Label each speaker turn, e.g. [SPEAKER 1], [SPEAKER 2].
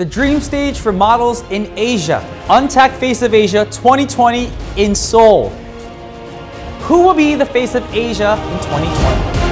[SPEAKER 1] The dream stage for models in Asia. Untact Face of Asia 2020 in Seoul. Who will be the face of Asia in 2020?